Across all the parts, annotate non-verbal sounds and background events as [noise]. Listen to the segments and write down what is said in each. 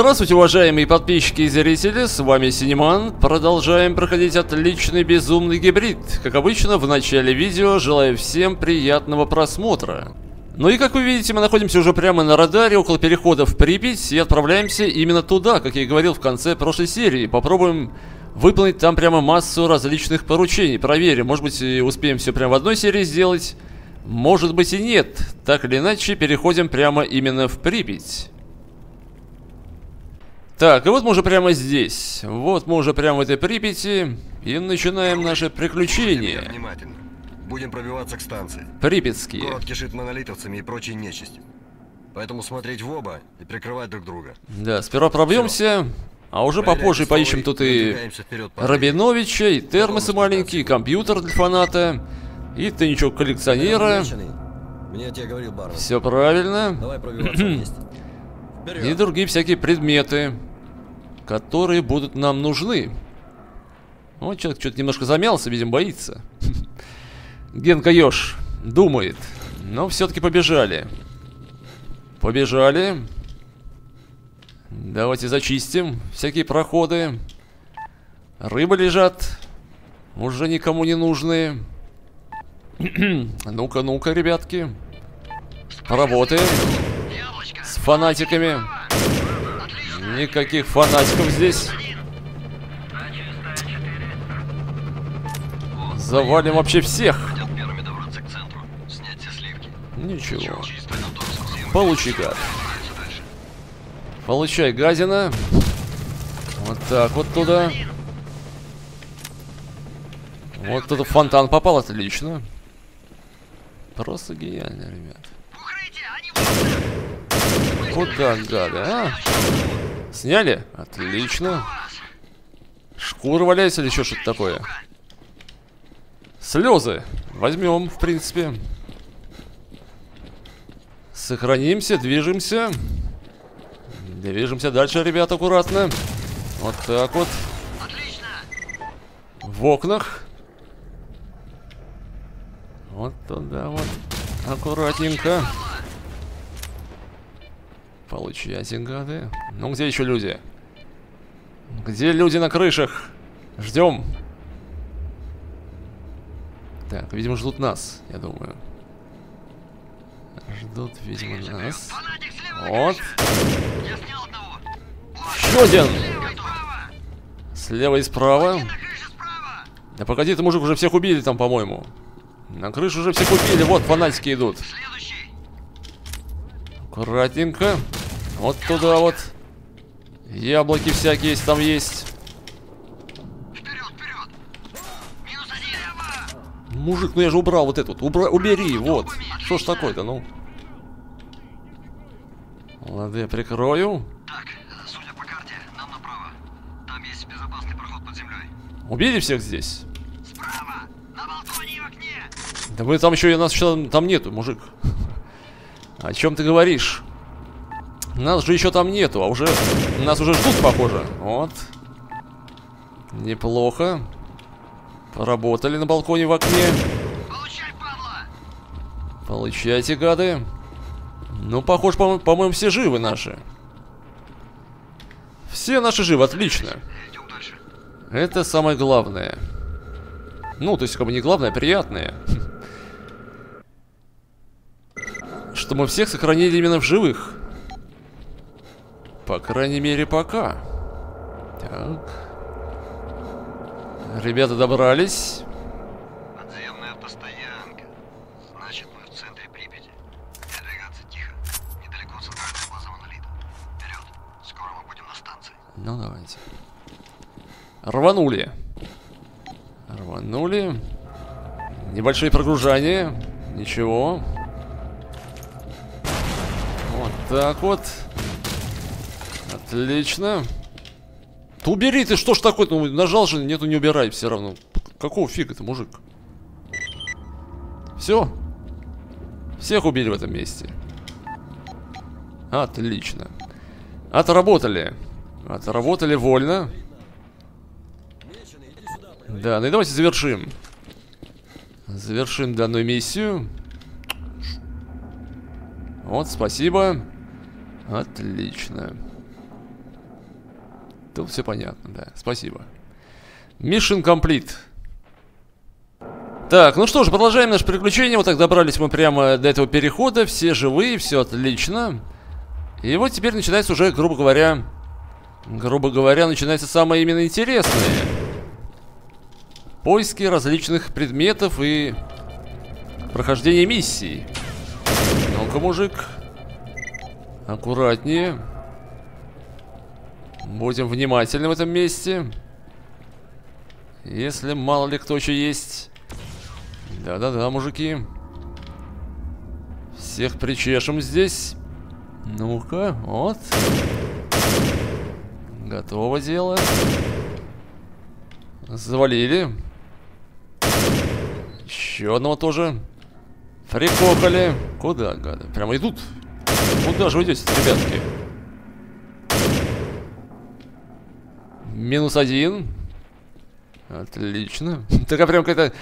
Здравствуйте, уважаемые подписчики и зрители, с вами Синеман. Продолжаем проходить отличный безумный гибрид. Как обычно, в начале видео желаю всем приятного просмотра. Ну и как вы видите, мы находимся уже прямо на радаре, около перехода в Припять, и отправляемся именно туда, как я и говорил в конце прошлой серии. Попробуем выполнить там прямо массу различных поручений. Проверим, может быть, успеем все прямо в одной серии сделать, может быть и нет. Так или иначе, переходим прямо именно в Припять. Так, и вот мы уже прямо здесь. Вот мы уже прямо в этой Припяти. И начинаем наше приключение. Внимательно. Будем пробиваться к станции. Припятские. Город кишит монолитовцами и прочей нечистью. Поэтому смотреть в оба и прикрывать друг друга. Да, сперва пробьемся, а уже попозже поищем тут и вперед, Рабиновича, и термосы маленькие, и компьютер для фаната, и тайничок коллекционера. Мне тебе говорил. Все правильно. Давай пробиваться [clears throat] вместе. И Вперед. другие всякие предметы, которые будут нам нужны. Вот человек что-то немножко замялся, видимо, боится. [laughs] Генка Ёж думает. Но все-таки побежали. Побежали. Давайте зачистим всякие проходы. Рыбы лежат. Уже никому не нужные. [clears throat] Ну-ка, ну-ка, ребятки. Поработаем. С фанатиками. Никаких фанатиков здесь. Завалим вообще всех. Ничего. Получи гад. Получай газина. Вот так вот туда. Вот в фонтан попал, отлично. Просто гениально, ребят. Куда гады, а? Сняли? Отлично. Шкура валяется или еще что-то такое? Слезы. Возьмем, в принципе. Сохранимся, движемся. Движемся дальше, ребят, аккуратно. Вот так вот. В окнах. Вот туда вот. Аккуратненько. Получайте, гады. Ну, где еще люди? Где люди на крышах? Ждем. Так, видимо, ждут нас, я думаю. Ждут, видимо, нас. Вот. Еще один. Слева и справа. Да погоди, ты мужик уже всех убили там, по-моему. На крышу уже всех убили. Вот, фанатики идут. Аккуратненько. Вот туда вот. Яблоки всякие есть, там есть. Вперед, вперед. Минус один. Мужик, ну я же убрал вот этот. Убра... Убери, вот. Что ж такое-то, ну? Ладно, я прикрою. Так, судя по карте, нам направо. Там есть безопасный проход под землей. Убили всех здесь? Справа. На балконе и в окне. Да мы там еще, нас еще там нету, мужик. [laughs] О чем ты говоришь? Нас же еще там нету, а уже... Нас уже ждут, похоже. Вот. Неплохо. Поработали на балконе в окне. Получай, падла. Получайте, гады. Ну, похоже, по- по-моему, все живы наши. Все наши живы, отлично. Идем дальше. Это самое главное. Ну, то есть, как бы не главное, а приятное. [laughs] Что мы всех сохранили именно в живых. По крайней мере, пока. Так. Ребята добрались. Подземная автостоянка. Значит, мы в центре Припяти. Передвигаться тихо. Недалеко центральная база монолита. Вперед. Скоро мы будем на станции. Ну, давайте. Рванули. Рванули. Небольшие прогружания. Ничего. Вот так вот. Отлично. Да убери ты, что ж такое? Ну, нажал же, нету, не убирай все равно. Какого фига ты, мужик? Все. Всех убили в этом месте. Отлично. Отработали. Отработали вольно. Да, ну и давайте завершим. Завершим данную миссию. Вот, спасибо. Отлично. Тут все понятно, да. Спасибо. Mission complete. Так, ну что ж, продолжаем наше приключение. Вот так добрались мы прямо до этого перехода. Все живые, все отлично. И вот теперь начинается уже, грубо говоря... Грубо говоря, начинается самое именно интересное. Поиски различных предметов и прохождение миссий. Ну-ка, мужик. Аккуратнее. Будем внимательны в этом месте. Если мало ли кто еще есть. Да-да-да, мужики. Всех причешем здесь. Ну-ка, вот. Готово дело. Завалили. Еще одного тоже. Прикокали. Куда, гады? Прямо идут. Куда же вы идете, ребятки? Минус один. Отлично. [laughs] Такая прям какая-то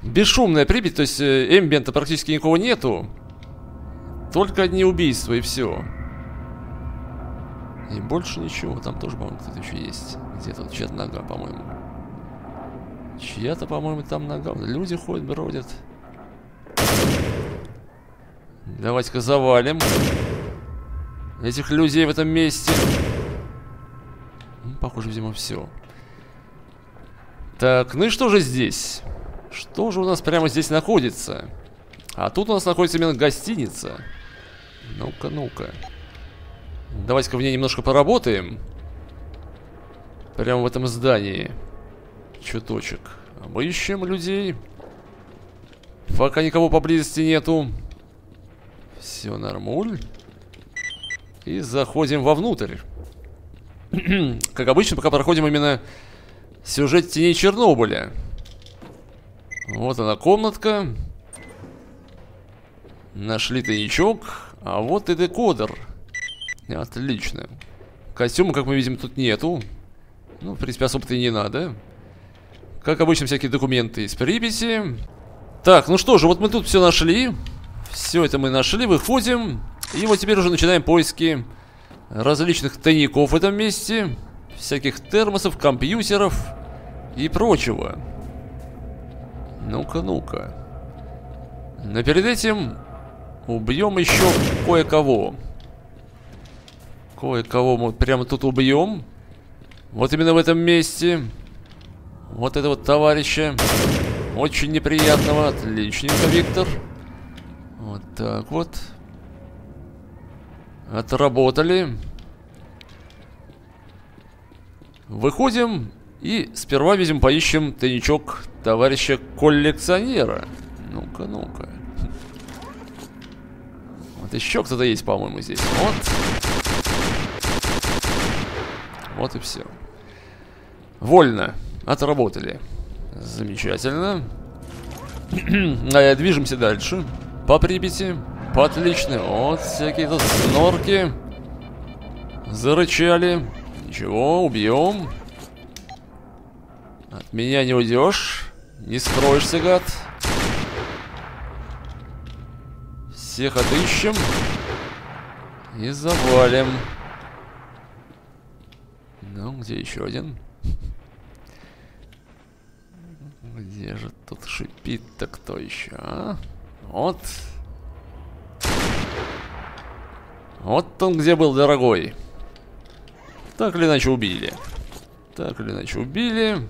бесшумная Припять, то есть э, эмбиента практически никого нету. Только одни убийства и все. И больше ничего. Там тоже, по-моему, кто-то еще есть. Где-то вот чья-то нога, по-моему. Чья-то, по-моему, там нога. Люди ходят, бродят. Давайте-ка завалим этих людей в этом месте. Похоже, видимо, все. Так, ну и что же здесь? Что же у нас прямо здесь находится? А тут у нас находится именно гостиница. Ну-ка, ну-ка. Давайте-ка в ней немножко поработаем. Прямо в этом здании. Чуточек. Обыщем людей. Пока никого поблизости нету. Все нормуль. И заходим вовнутрь. [clears throat] как обычно, пока проходим именно сюжет теней Чернобыля. Вот она комнатка. Нашли тайничок. А вот и декодер. Отлично. Костюма, как мы видим, тут нету. Ну, в принципе, особо-то и не надо. Как обычно, всякие документы из Припяти. Так, ну что же, вот мы тут все нашли. Все это мы нашли, выходим. И вот теперь уже начинаем поиски различных тайников в этом месте. Всяких термосов, компьютеров и прочего. Ну-ка, ну-ка. Но перед этим убьем еще кое-кого. Кое-кого мы прямо тут убьем. Вот именно в этом месте. Вот этого товарища. Очень неприятного. Отличненько, Виктор. Вот так вот. Отработали. Выходим и сперва, видим, поищем тайничок товарища коллекционера. Ну-ка, ну-ка. Вот еще кто-то есть, по-моему, здесь. Вот. Вот и все. Вольно. Отработали. Замечательно. [clears throat] а, движемся дальше. По Припяти. По отличной. Вот всякие тут снорки. Зарычали. Ничего, убьем. От меня не уйдешь. Не скроешься, гад. Всех отыщем. И завалим. Ну, где еще один? Где же тут шипит-то кто еще, а? Вот. Вот он где был, дорогой. Так или иначе убили. Так или иначе убили.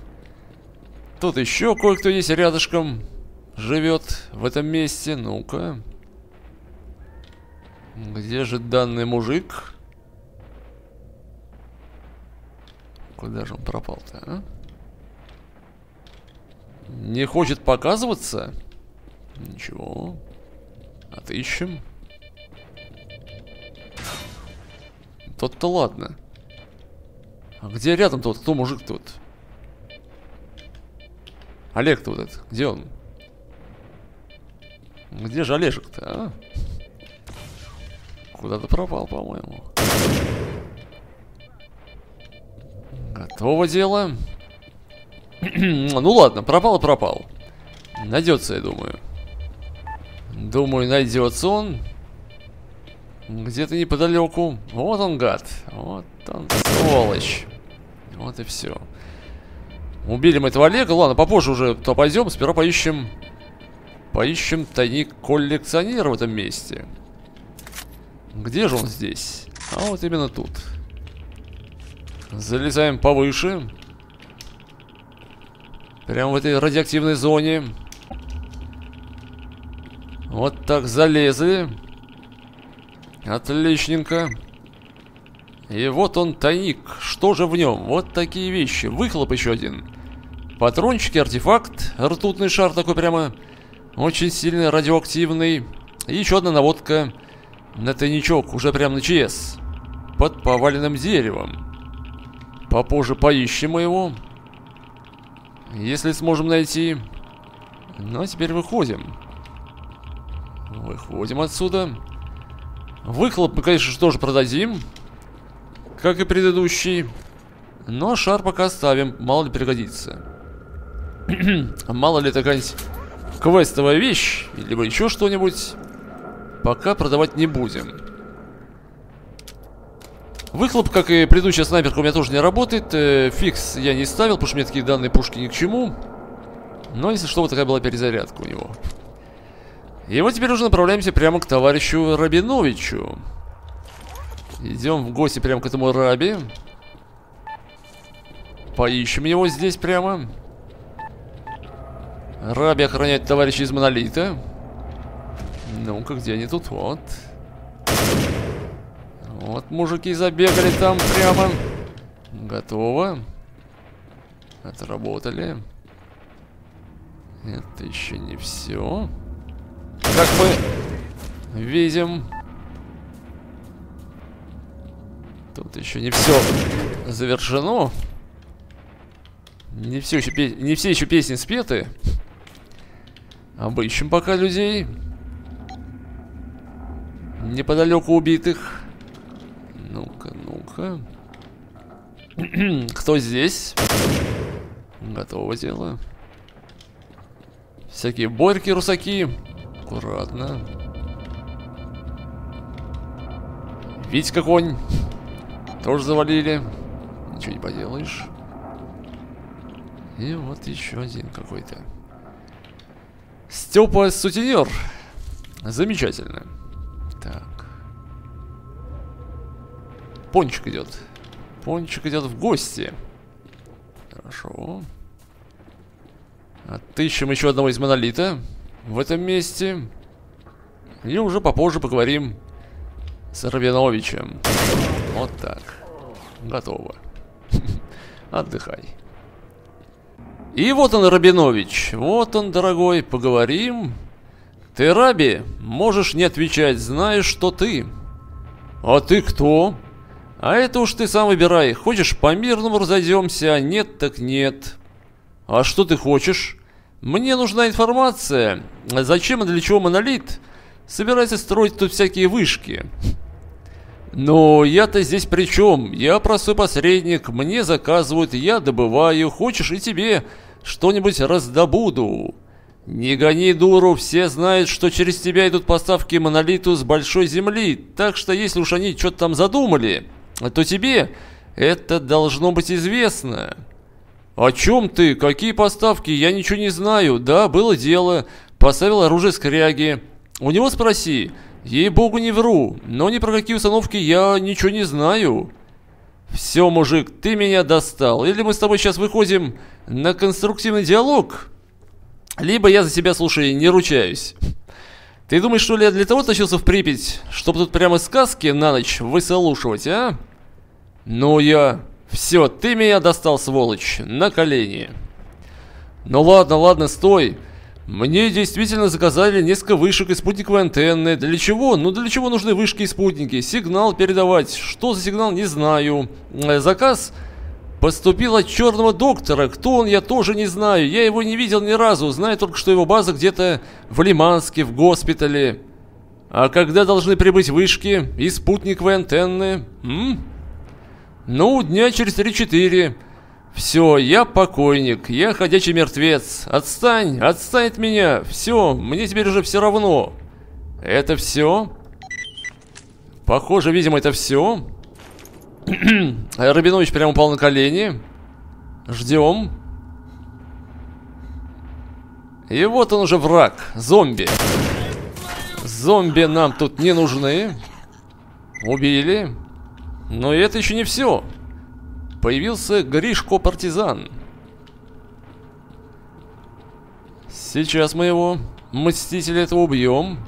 Тут еще кое-кто есть рядышком. Живет в этом месте. Ну-ка. Где же данный мужик? Куда же он пропал-то, а? Не хочет показываться? Ничего. Отыщем. Тот-то ладно. А где рядом тот? Кто мужик тут? Олег-то вот этот. Где он? Где же Олежек-то, а? Куда-то пропал, по-моему. Готово дело. ну ладно, пропал пропал. Найдется, я думаю. Думаю, найдется он. Где-то неподалеку. Вот он, гад. Вот он, сволочь. Вот и все. Убили мы этого Олега. Ладно, попозже уже то пойдем. Сперва поищем... Поищем тайник коллекционера в этом месте. Где же он здесь? А вот именно тут. Залезаем повыше. Прямо в этой радиоактивной зоне. Вот так залезли. Отличненько. И вот он тайник. Что же в нем? Вот такие вещи. Выхлоп еще один. Патрончики, артефакт. Ртутный шар такой прямо. Очень сильный, радиоактивный. И еще одна наводка на тайничок. Уже прям на ЧС. Под поваленным деревом. Попозже поищем его. Если сможем найти. Ну, а теперь выходим. Выходим отсюда. Выхлоп мы, конечно же, тоже продадим. Как и предыдущий. Но шар пока оставим. Мало ли пригодится. [clears throat] Мало ли такая квестовая вещь. Либо еще что-нибудь. Пока продавать не будем. Выхлоп, как и предыдущая снайперка, у меня тоже не работает. Э, фикс я не ставил, потому что мне такие данные пушки ни к чему. Но если что, вот такая была перезарядка у него. И вот теперь уже направляемся прямо к товарищу Рабиновичу. Идем в гости прямо к этому Раби. Поищем его здесь прямо. Раби охраняет товарища из Монолита. Ну-ка, где они тут? Вот. Вот мужики забегали там прямо. Готово. Отработали. Это еще не все. Как мы видим, тут еще не все завершено. Не все еще, не все еще песни спеты. Обыщем пока людей. Неподалеку убитых. Ну-ка, ну-ка. [clears throat] Кто здесь? Готово дело. Всякие борьки, русаки. Аккуратно. Витька конь. Тоже завалили. Ничего не поделаешь. И вот еще один какой-то. Степа сутенер. Замечательно. Так. Пончик идет. Пончик идет в гости. Хорошо. Отыщем еще одного из монолита в этом месте. И уже попозже поговорим с Рабиновичем. Вот так. Готово. [laughs] Отдыхай. И вот он, Рабинович. Вот он, дорогой, поговорим. Ты, Раби, можешь не отвечать, знаешь, что ты. А ты кто? А это уж ты сам выбирай. Хочешь, по-мирному разойдемся, а нет, так нет. А что ты хочешь? Мне нужна информация. Зачем и для чего монолит собирается строить тут всякие вышки? Но я-то здесь при чем? Я простой посредник, мне заказывают, я добываю. Хочешь и тебе что-нибудь раздобуду. Не гони дуру, все знают, что через тебя идут поставки монолиту с большой земли. Так что если уж они что-то там задумали, то тебе это должно быть известно. «О чем ты? Какие поставки? Я ничего не знаю. Да, было дело. Поставил оружие скряги. У него спроси. Ей-богу, не вру. Но ни про какие установки я ничего не знаю». «Все, мужик, ты меня достал. Или мы с тобой сейчас выходим на конструктивный диалог, либо я за себя, слушай, не ручаюсь». Ты думаешь, что ли, я для того тащился в Припять, чтобы тут прямо сказки на ночь выслушивать, а? Ну я... Все, ты меня достал, сволочь, на колени. Ну ладно, ладно, стой. Мне действительно заказали несколько вышек и спутниковой антенны. Для чего? Ну для чего нужны вышки и спутники? Сигнал передавать. Что за сигнал, не знаю. Э, заказ поступил от черного доктора. Кто он, я тоже не знаю. Я его не видел ни разу. Знаю только, что его база где-то в Лиманске, в госпитале. А когда должны прибыть вышки и спутниковые антенны? М? Ну, дня через 3-4. Все, я покойник, я ходячий мертвец. Отстань, отстань от меня. Все, мне теперь уже все равно. Это все? Похоже, видимо, это все. [clears throat] Рабинович прямо упал на колени. Ждем. И вот он уже враг. Зомби. Зомби нам тут не нужны. Убили. Но это еще не все. Появился Гришко-партизан. Сейчас мы его, мстителя этого, убьем.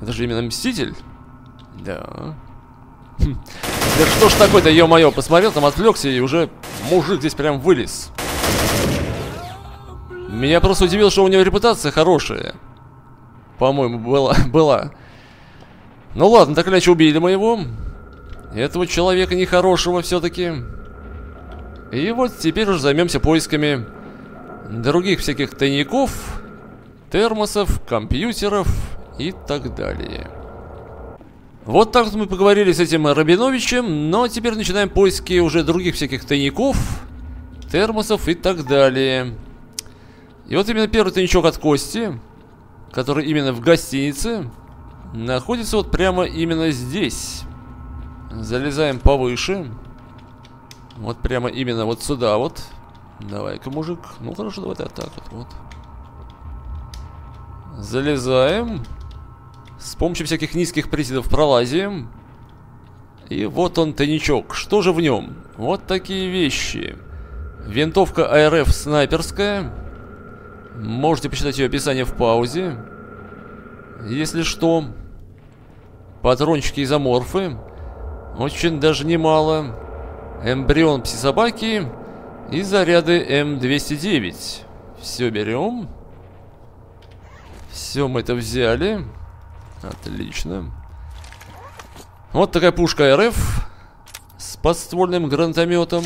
Это же именно мститель? Да. Хм. Да что ж такое-то, ё-моё, посмотрел, там отвлекся и уже мужик здесь прям вылез. Меня просто удивило, что у него репутация хорошая. По-моему, была. была. Ну ладно, так иначе убили мы его. Этого человека нехорошего все-таки. И вот теперь уже займемся поисками других всяких тайников, термосов, компьютеров и так далее. Вот так вот мы поговорили с этим Рабиновичем, но теперь начинаем поиски уже других всяких тайников, термосов и так далее. И вот именно первый тайничок от Кости, который именно в гостинице, находится вот прямо именно здесь. Залезаем повыше. Вот прямо именно вот сюда вот. Давай-ка, мужик. Ну хорошо, давай так, так вот, вот. Залезаем. С помощью всяких низких приседов пролазим. И вот он тайничок. Что же в нем? Вот такие вещи. Винтовка АРФ снайперская. Можете почитать ее описание в паузе. Если что. Патрончики изоморфы. Очень даже немало. Эмбрион пси-собаки. И заряды М209. Все берем. Все мы это взяли. Отлично. Вот такая пушка РФ. С подствольным гранатометом.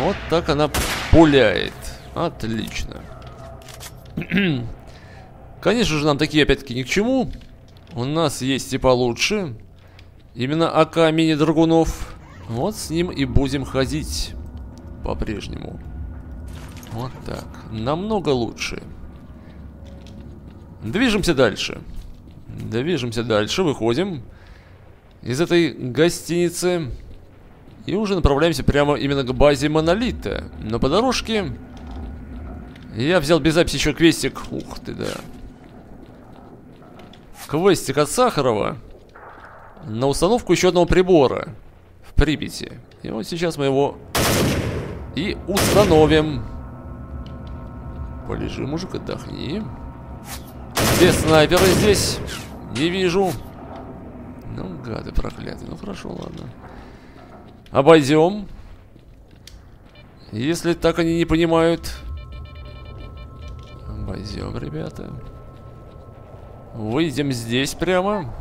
Вот так она пуляет. Отлично. [clears throat] Конечно же, нам такие опять-таки ни к чему. У нас есть и получше. Именно АК мини-драгунов. Вот с ним и будем ходить. По-прежнему. Вот так. Намного лучше. Движемся дальше. Движемся дальше, выходим из этой гостиницы. И уже направляемся прямо именно к базе Монолита. Но по дорожке я взял без записи еще квестик. Ух ты, да. Квестик от Сахарова на установку еще одного прибора в Припяти. И вот сейчас мы его и установим. Полежи, мужик, отдохни. Где снайперы здесь? Не вижу. Ну, гады проклятые. Ну, хорошо, ладно. Обойдем. Если так они не понимают. Обойдем, ребята. Выйдем здесь прямо.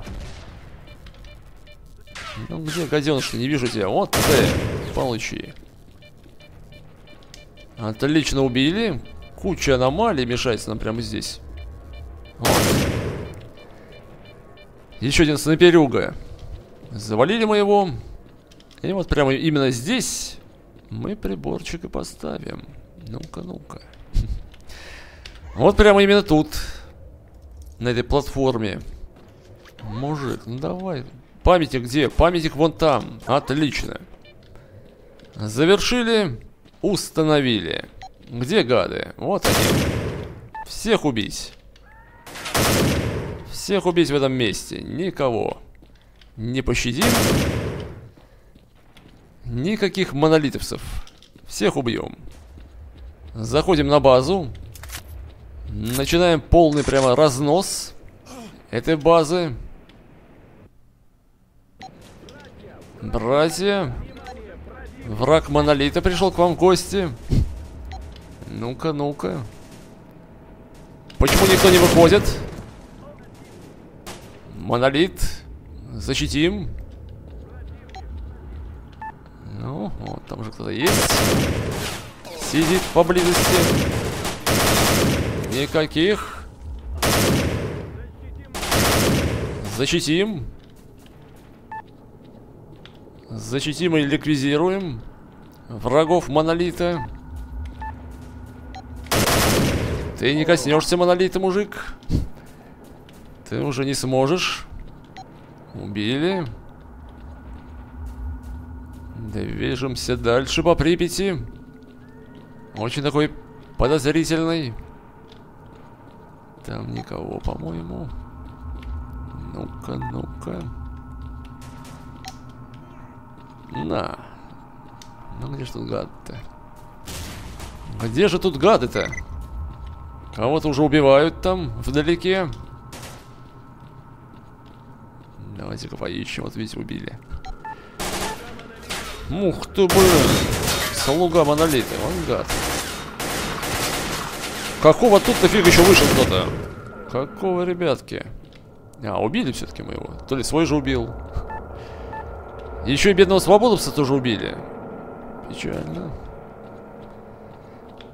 Ну где, гаденыш, не вижу тебя. Вот ты, получи. Отлично убили. Куча аномалий мешается нам прямо здесь. Вот. Еще один снайперюга. Завалили мы его. И вот прямо именно здесь мы приборчик и поставим. Ну-ка, ну-ка. [laughs] Вот прямо именно тут. На этой платформе. Мужик, ну давай. Памятник где? Памятник вон там. Отлично. Завершили. Установили. Где гады? Вот они. Всех убить. Всех убить в этом месте. Никого. Не пощадим. Никаких монолитовцев. Всех убьем. Заходим на базу. Начинаем полный прямо разнос этой базы. Братья. Враг Монолита пришел к вам в гости. Ну-ка, ну-ка. Почему никто не выходит? Монолит. Защитим. Ну, вот там уже кто-то есть. Сидит поблизости. Никаких. Защитим. Защитим и ликвидируем врагов монолита. Ты не коснешься монолита, мужик. Ты уже не сможешь. Убили. Движемся дальше по Припяти. Очень такой подозрительный. Там никого, по-моему. Ну-ка, ну-ка. На. Ну где же тут гад-то? Где же тут гады-то? Кого-то уже убивают там, вдалеке. Давайте-ка поищем. Вот видите, убили. Ух ты, блин. Слуга монолита. Он гад. Какого тут нафиг еще вышел кто-то? Какого, ребятки? А, убили все-таки мы его. То ли свой же убил. Еще и бедного свободовца тоже убили. Печально.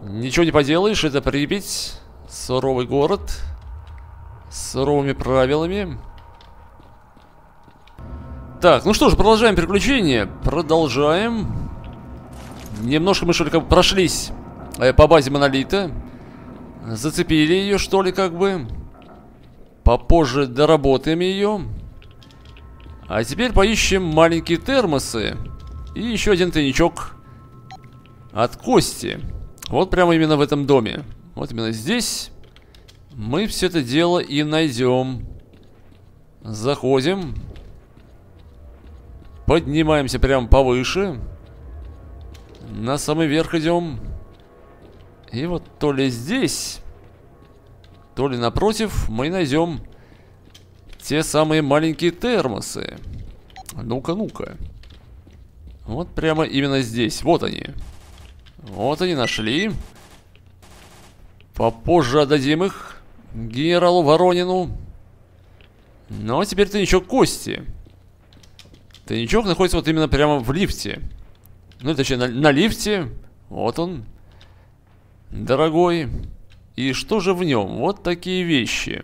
Ничего не поделаешь, это Припять. Суровый город. С суровыми правилами. Так, ну что ж, продолжаем приключение. Продолжаем. Немножко мы, бы прошлись э, по базе Монолита. Зацепили ее, что ли, как бы. Попозже доработаем ее. А теперь поищем маленькие термосы. И еще один тайничок от Кости. Вот прямо именно в этом доме. Вот именно здесь мы все это дело и найдем. Заходим. Поднимаемся прямо повыше. На самый верх идем. И вот то ли здесь, то ли напротив мы найдем те самые маленькие термосы. Ну-ка, ну-ка. Вот прямо именно здесь. Вот они. Вот они нашли. Попозже отдадим их генералу Воронину. Ну, а теперь тайничок Кости. Тайничок находится вот именно прямо в лифте. Ну, точнее, на, на лифте. Вот он. Дорогой. И что же в нем? Вот такие вещи.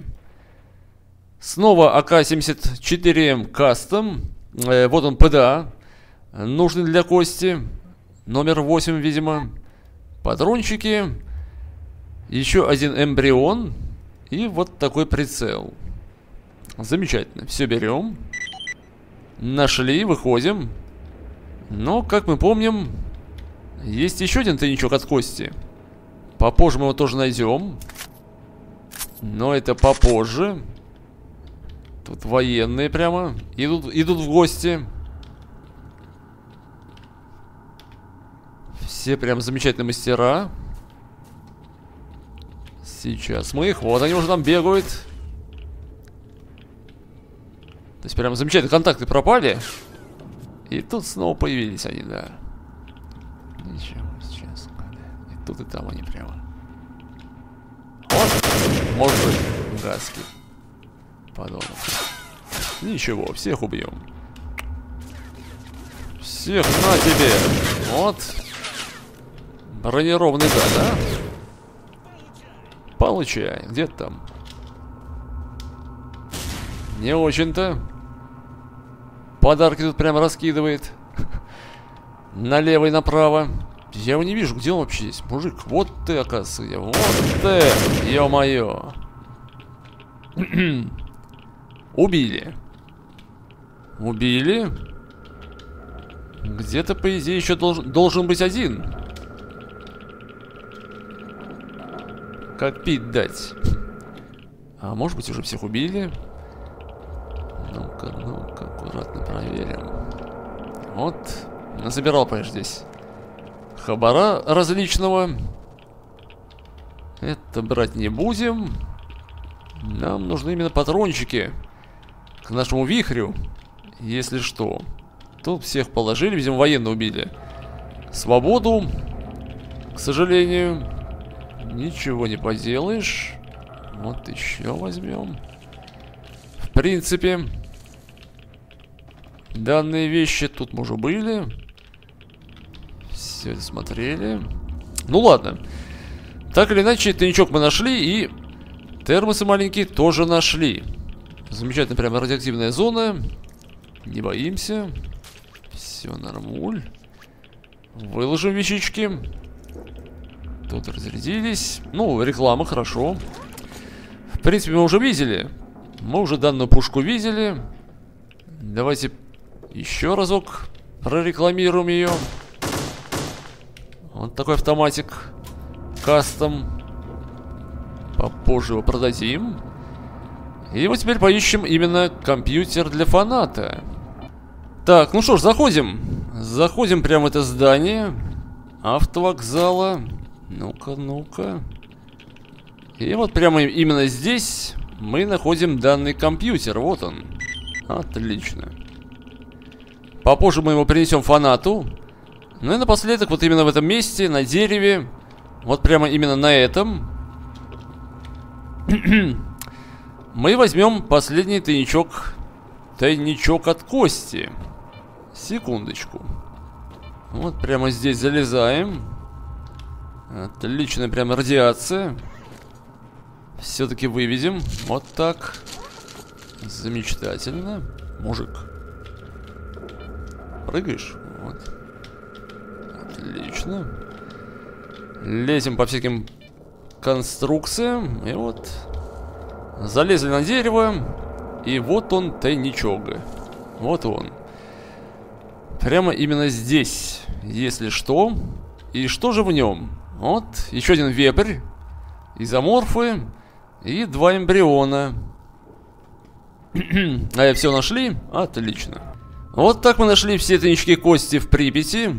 Снова АК-74М Custom. Э, вот он ПДА. Нужный для Кости. Номер 8, видимо. Патрончики. Еще один эмбрион. И вот такой прицел. Замечательно. Все берем. Нашли, выходим. Но, как мы помним, есть еще один тайничок от Кости. Попозже мы его тоже найдем. Но это попозже. Тут военные прямо идут, идут в гости. Все прям замечательные мастера. Сейчас мы их... Вот они уже там бегают. То есть прям замечательные контакты пропали. И тут снова появились они, да. Ничего, тут и там они прямо. Вот, может быть, гадский. Подонок. Ничего, всех убьем. Всех на тебе. Вот. Бронированный гад, да? Получай. Где там? Не очень-то. Подарки тут прямо раскидывает. [laughs] Налево и направо. Я его не вижу. Где он вообще есть? Мужик, вот ты, оказывается. Вот ты. Ё-моё. [clears throat] Убили. Убили. Где-то, по идее, еще должен, должен быть один. Как пить дать. А может быть, уже всех убили? Ну-ка, ну-ка, аккуратно проверим. Вот. Забирал, понимаешь, здесь. Хабара различного. Это брать не будем. Нам нужны именно патрончики к нашему вихрю, если что. Тут всех положили, видимо, военно убили. Свободу, к сожалению, ничего не поделаешь. Вот еще возьмем. В принципе, данные вещи тут мы уже были. Это смотрели. Ну ладно. Так или иначе, тайничок мы нашли и термосы маленькие тоже нашли. Замечательная прямо радиоактивная зона. Не боимся. Все нормуль. Выложим вещички. Тут разрядились. Ну, реклама, хорошо. В принципе, мы уже видели. Мы уже данную пушку видели. Давайте еще разок прорекламируем ее. Вот такой автоматик. Кастом. Попозже его продадим. И вот теперь поищем именно компьютер для фаната. Так, ну что ж, заходим. Заходим прямо в это здание. Автовокзала. Ну-ка, ну-ка. И вот прямо именно здесь мы находим данный компьютер. Вот он. Отлично. Попозже мы его принесем фанату. Ну и напоследок, вот именно в этом месте, на дереве, вот прямо именно на этом, [clears throat] мы возьмем последний тайничок, тайничок от кости. Секундочку. Вот прямо здесь залезаем. Отличная прямо радиация. Все-таки выведем. Вот так. Замечательно. Мужик. Прыгаешь? Вот. Отлично. Лезем по всяким конструкциям. И вот. Залезли на дерево. И вот он, тайничок. Вот он. Прямо именно здесь, если что. И что же в нем? Вот, еще один вепрь. Изоморфы. И два эмбриона. [clears throat] а все нашли? Отлично. Вот так мы нашли все тайнички кости в Припяти.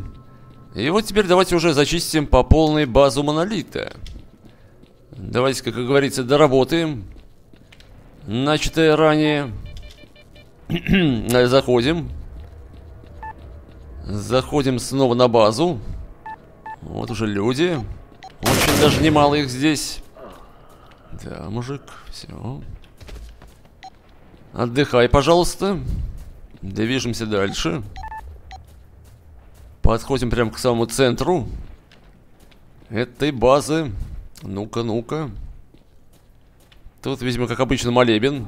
И вот теперь давайте уже зачистим по полной базу монолита. Давайте, как говорится, доработаем. Начатое ранее. [clears throat] Заходим. Заходим снова на базу. Вот уже люди. Очень даже немало их здесь. Да, мужик, все. Отдыхай, пожалуйста. Движемся дальше. Подходим прямо к самому центру этой базы. Ну-ка, ну-ка. Тут, видимо, как обычно, молебен.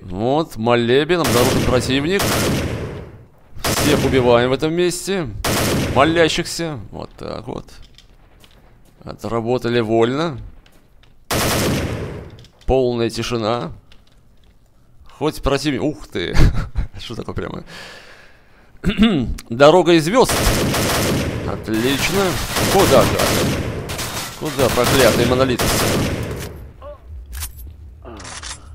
Вот, молебен, обнаружен противник. Всех убиваем в этом месте. Молящихся. Вот так вот. Отработали вольно. Полная тишина. Хоть противник... Ух ты! [laughs] Что такое прямо? [clears throat] Дорога из звезд. Отлично. Куда, гады? Куда, проклятые монолиты?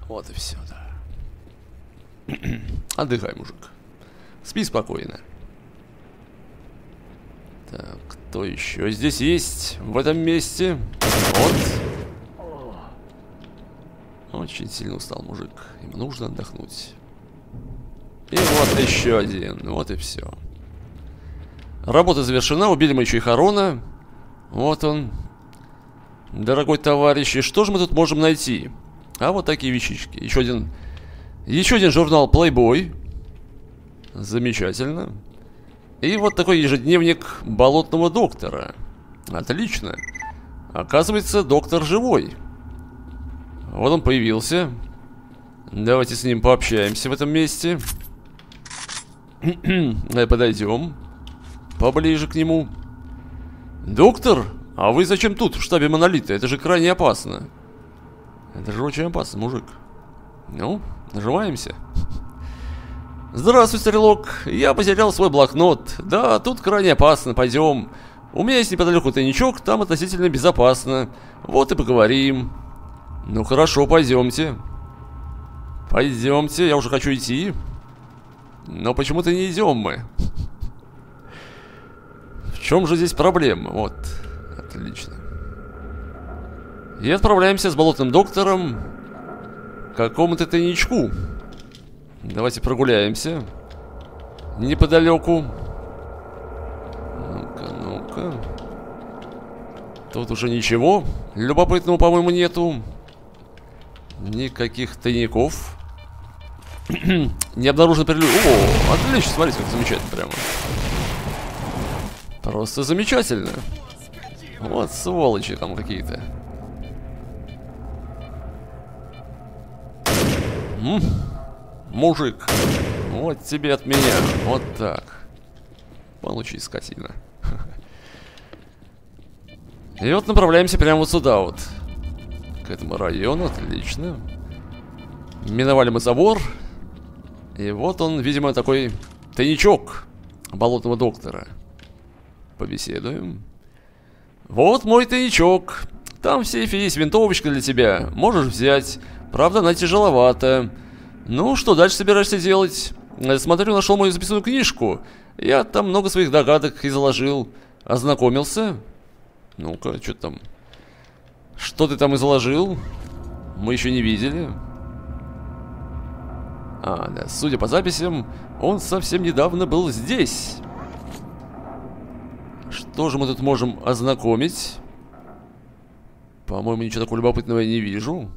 Вот и все, да. [clears throat] Отдыхай, мужик. Спи спокойно. Так, кто еще здесь есть? В этом месте. Вот. Очень сильно устал мужик. Ему нужно отдохнуть. И вот еще один. Вот и все. Работа завершена. Убили мы еще и Харона. Вот он. Дорогой товарищ. И что же мы тут можем найти? А вот такие вещички. Еще один... Еще один журнал Playboy. Замечательно. И вот такой ежедневник болотного доктора. Отлично. Оказывается, доктор живой. Вот он появился. Давайте с ним пообщаемся в этом месте. [clears throat] Подойдем. Поближе к нему. Доктор, а вы зачем тут, в штабе Монолита? Это же крайне опасно. Это же очень опасно, мужик. Ну, нажимаемся. Здравствуй, стрелок. Я потерял свой блокнот. Да, тут крайне опасно, пойдем. У меня есть неподалеку тайничок, там относительно безопасно. Вот и поговорим. Ну хорошо, пойдемте. Пойдемте, я уже хочу идти. Но почему-то не идем мы. В чем же здесь проблема? Вот, отлично. И отправляемся с болотным доктором к какому-то тайничку. Давайте прогуляемся. Неподалеку. Ну-ка, ну-ка. Тут уже ничего. Любопытного, по-моему, нету. Никаких тайников. Не обнаружено прилюд. О, отлично, смотрите, как замечательно прямо. Просто замечательно. Вот сволочи там какие-то. Мужик, вот тебе от меня. Вот так. Получи, скотина. [laughs] И вот направляемся прямо вот сюда вот. К этому району, отлично. Миновали мы забор. И вот он, видимо, такой тайничок болотного доктора. Побеседуем. Вот мой тайничок. Там в сейфе есть винтовочка для тебя. Можешь взять. Правда, она тяжеловата. Ну, что дальше собираешься делать? Э, смотрю, нашел мою записную книжку. Я там много своих догадок изложил. Ознакомился. Ну-ка, что там? Что ты там изложил? Мы еще не видели. А, да, судя по записям, он совсем недавно был здесь. Что же мы тут можем ознакомить? По-моему, ничего такого любопытного я не вижу.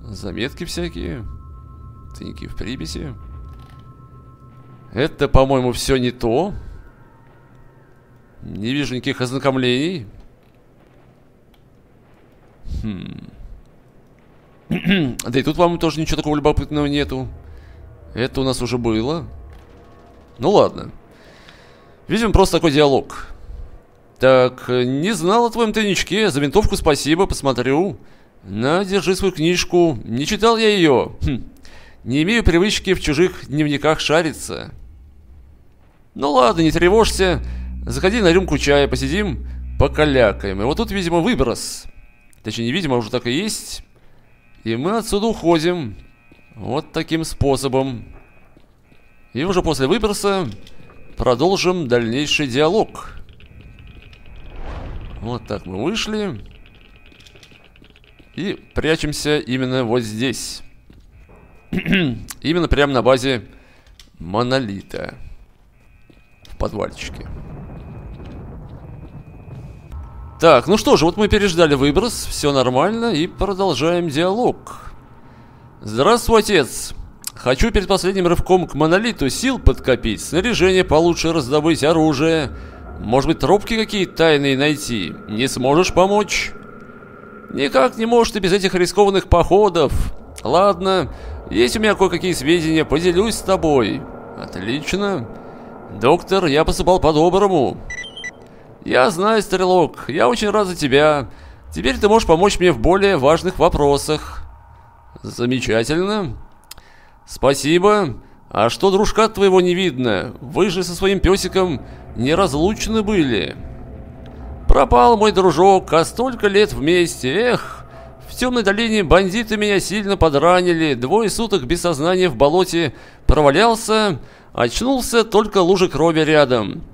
Заметки всякие. Тайники в приписи. Это, по-моему, все не то. Не вижу никаких ознакомлений. Хм. [clears throat] да и тут, по-моему, тоже ничего такого любопытного нету. Это у нас уже было. Ну ладно. Видим просто такой диалог. Так, не знал о твоем тайничке. За винтовку спасибо, посмотрю. На, держи свою книжку. Не читал я ее. Хм. Не имею привычки в чужих дневниках шариться. Ну ладно, не тревожься. Заходи на рюмку чая, посидим, покалякаем. И вот тут, видимо, выброс. Точнее, не видимо, а уже так и есть. И мы отсюда уходим. Вот таким способом. И уже после выброса продолжим дальнейший диалог. Вот так мы вышли. И прячемся именно вот здесь. [clears throat] именно прямо на базе монолита. В подвальчике. Так, ну что же, вот мы переждали выброс, все нормально, и продолжаем диалог. Здравствуй, отец. Хочу перед последним рывком к монолиту сил подкопить, снаряжение получше раздобыть, оружие. Может быть, тропки какие-то тайные найти? Не сможешь помочь? Никак не можешь ты без этих рискованных походов. Ладно, есть у меня кое-какие сведения, поделюсь с тобой. Отлично. Доктор, я посыпал по-доброму. Я знаю, стрелок, я очень рад за тебя. Теперь ты можешь помочь мне в более важных вопросах. Замечательно. Спасибо. А что дружка твоего не видно? Вы же со своим песиком неразлучны были. Пропал мой дружок, а столько лет вместе. Эх, в темной долине бандиты меня сильно подранили. Двое суток без сознания в болоте провалялся. Очнулся только лужа крови рядом.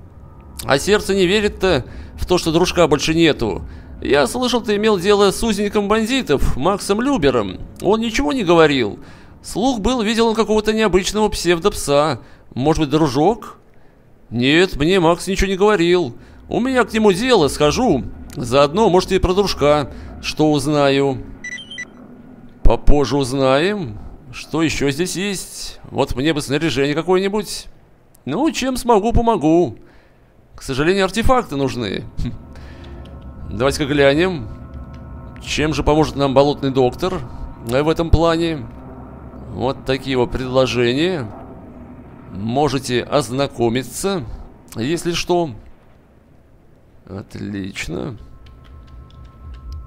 А сердце не верит-то в то, что дружка больше нету. Я слышал, ты имел дело с узником бандитов, Максом Любером. Он ничего не говорил. Слух был, видел он какого-то необычного псевдопса. Может быть, дружок? Нет, мне Макс ничего не говорил. У меня к нему дело, схожу. Заодно, может, и про дружка, что узнаю. Попозже узнаем. Что еще здесь есть? Вот мне бы снаряжение какое-нибудь. Ну, чем смогу, помогу. К сожалению, артефакты нужны. Давайте-ка глянем. Чем же поможет нам болотный доктор в этом плане? Вот такие вот предложения. Можете ознакомиться, если что. Отлично.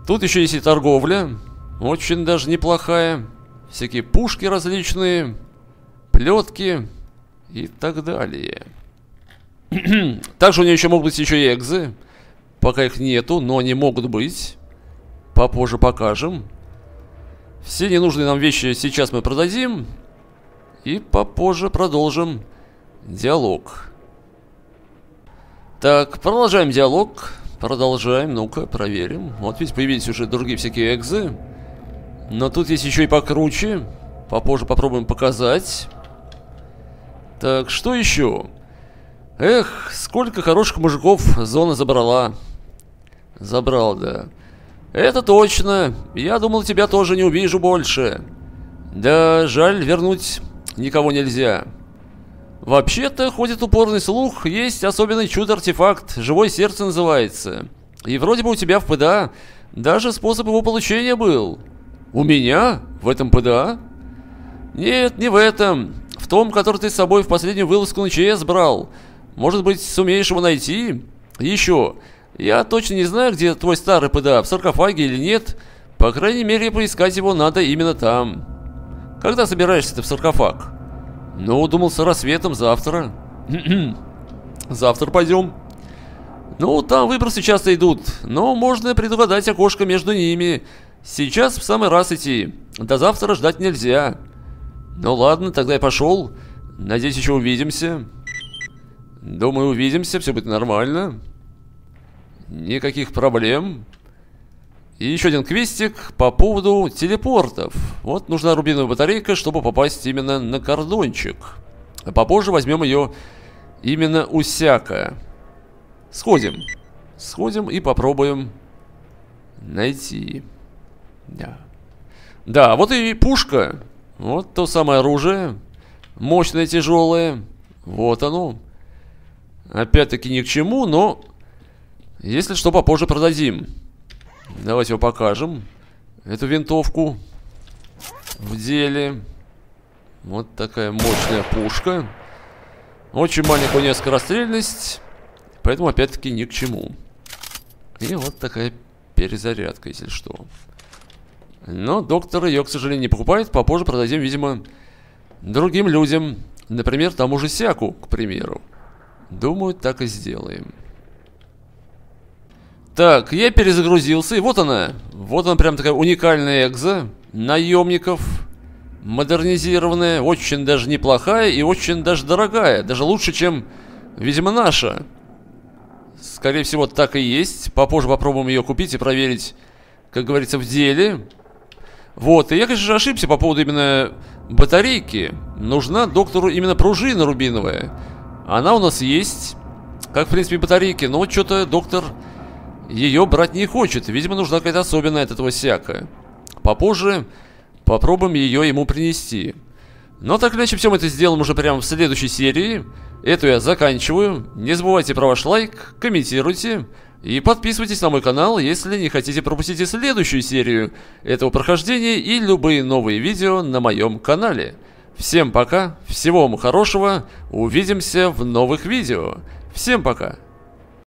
Тут еще есть и торговля. Очень даже неплохая. Всякие пушки различные, плетки и так далее. [clears throat] Также у нее еще могут быть еще и экзы. Пока их нету, но они могут быть. Попозже покажем. Все ненужные нам вещи сейчас мы продадим. И попозже продолжим диалог. Так, продолжаем диалог. Продолжаем, ну-ка, проверим. Вот ведь появились уже другие всякие экзы. Но тут есть еще и покруче. Попозже попробуем показать. Так, что еще? Эх, сколько хороших мужиков зона забрала. Забрал, да. Это точно. Я думал, тебя тоже не увижу больше. Да, жаль, вернуть никого нельзя. Вообще-то, ходит упорный слух, есть особенный чудо-артефакт, живое сердце называется. И вроде бы у тебя в ПДА даже способ его получения был. У меня? В этом ПДА? Нет, не в этом. В том, который ты с собой в последнюю вылазку на ЧС брал. Может быть, сумеешь его найти? Еще. Я точно не знаю, где твой старый ПДА, в саркофаге или нет. По крайней мере, поискать его надо именно там. Когда собираешься ты в саркофаг? Ну, думал, с рассветом завтра. [clears throat] завтра пойдем. Ну, там выбросы часто идут, но можно предугадать окошко между ними. Сейчас в самый раз идти. До завтра ждать нельзя. Ну ладно, тогда я пошел. Надеюсь, еще увидимся. Думаю, увидимся, все будет нормально. Никаких проблем. И еще один квестик по поводу телепортов. Вот нужна рубиновая батарейка, чтобы попасть именно на кордончик. А попозже возьмем ее именно у Сяка. Сходим. Сходим и попробуем найти. Да. Да, вот и пушка. Вот то самое оружие. Мощное, тяжелое. Вот оно. Опять-таки ни к чему, но... Если что, попозже продадим. Давайте его покажем. Эту винтовку. В деле. Вот такая мощная пушка. Очень маленькая у нее скорострельность. Поэтому опять-таки ни к чему. И вот такая перезарядка, если что. Но доктор ее, к сожалению, не покупает. Попозже продадим, видимо, другим людям. Например, тому же Сяку, к примеру. Думаю, так и сделаем. Так, я перезагрузился, и вот она. Вот она прям такая уникальная экза. Наемников. Модернизированная, очень даже неплохая и очень даже дорогая. Даже лучше, чем, видимо, наша. Скорее всего, так и есть. Попозже попробуем ее купить и проверить, как говорится, в деле. Вот, и я, конечно же, ошибся по поводу именно батарейки. Нужна доктору именно пружина рубиновая. Она у нас есть, как, в принципе, батарейки, но вот что-то доктор ее брать не хочет. Видимо, нужна какая-то особенная от этого сяка. Попозже попробуем ее ему принести. Но так или иначе, все мы это сделаем уже прямо в следующей серии. Эту я заканчиваю. Не забывайте про ваш лайк, комментируйте. И подписывайтесь на мой канал, если не хотите пропустить и следующую серию этого прохождения и любые новые видео на моем канале. Всем пока, всего вам хорошего, увидимся в новых видео. Всем пока!